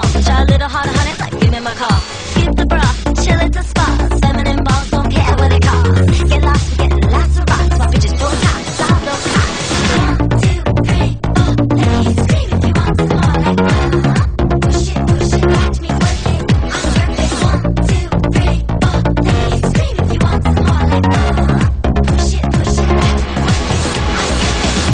Try a little harder, harder.